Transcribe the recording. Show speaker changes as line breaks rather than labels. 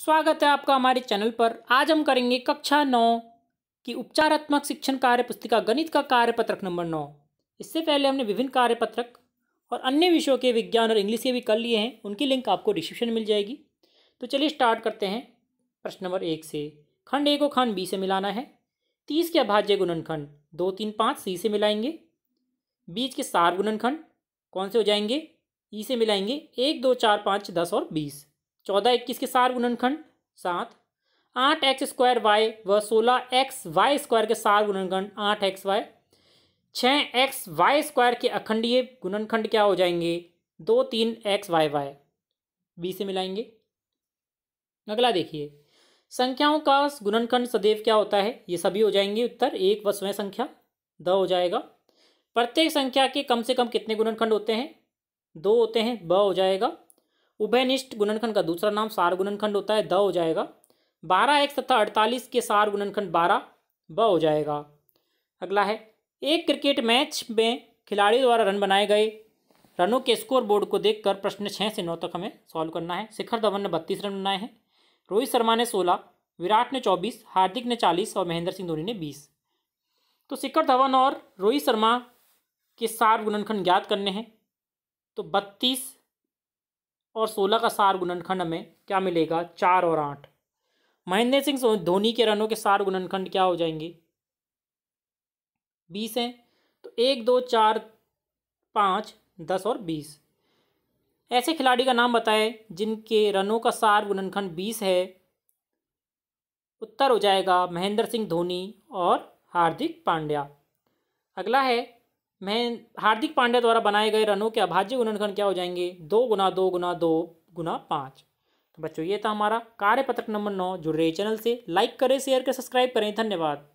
स्वागत है आपका हमारे चैनल पर। आज हम करेंगे कक्षा नौ की उपचारात्मक शिक्षण कार्य पुस्तिका गणित का कार्यपत्रक नंबर नौ। इससे पहले हमने विभिन्न कार्यपत्रक और अन्य विषयों के विज्ञान और इंग्लिश के भी कर लिए हैं। उनकी लिंक आपको डिस्क्रिप्शन मिल जाएगी। तो चलिए स्टार्ट करते हैं प्रश्न नंबर एक से। खंड ए को खंड बी से मिलाना है। तीस के अभाज्य गुणनखंड दो तीन पाँच सी से मिलाएँगे। बीच के सार गुणनखंड कौन से हो जाएँगे? ई से मिलाएँगे। एक, दो, चार, पाँच, दस और बीस। चौदह, इक्कीस के सार गुणनखंड, सात। आठ एक्स स्क्वायर वाई व सोलह एक्स वाई स्क्वायर के सार गुणनखंड, आठ एक्स वाई। छः एक्स वाई स्क्वायर के अखंडीय गुणनखंड क्या हो जाएँगे? दो, तीन एक्स वाई वाई। बी से मिलाएँगे। अगला देखिए। संख्याओं का गुणनखंड सदैव क्या होता है? ये सभी हो जाएँगे उत्तर, एक व स्वयं संख्या, द हो जाएगा। प्रत्येक संख्या के कम से कम कितने गुणनखंड होते हैं? दो होते हैं, ब हो जाएगा। उभयनिष्ठ गुणनखंड का दूसरा नाम सार गुणनखंड होता है, द हो जाएगा। बारह एक्स तथा अड़तालीस के सार गुणनखंड बारह, ब हो जाएगा। अगला है, एक क्रिकेट मैच में खिलाड़ियों द्वारा रन बनाए गए रनों के स्कोर बोर्ड को देखकर प्रश्न छः से नौ तक हमें सॉल्व करना है। शिखर धवन ने बत्तीस रन बनाए हैं, रोहित शर्मा ने सोलह, विराट ने चौबीस, हार्दिक ने चालीस और महेंद्र सिंह धोनी ने बीस। तो शिखर धवन और रोहित शर्मा के सार गुणनखंड ज्ञात करने हैं। तो बत्तीस और सोलह का सार गुणनखंड हमें क्या मिलेगा? चार और आठ। महेंद्र सिंह धोनी के रनों के सार गुणनखंड क्या हो जाएँगे? बीस हैं तो एक, दो, चार, पाँच, दस और बीस। ऐसे खिलाड़ी का नाम बताएँ जिनके रनों का सार गुणनखंड बीस है। उत्तर हो जाएगा महेंद्र सिंह, धोनी और हार्दिक पांड्या। अगला है मैं हार्दिक पांड्या द्वारा बनाए गए रनों के अभाज्य गुणनखंड क्या हो जाएँगे? दो गुना दो गुना दो गुना पाँच। तो बच्चों, ये था हमारा कार्यपत्रक नंबर नौ, जुड़ रहे चैनल से। लाइक करें, शेयर करें, सब्सक्राइब करें। धन्यवाद।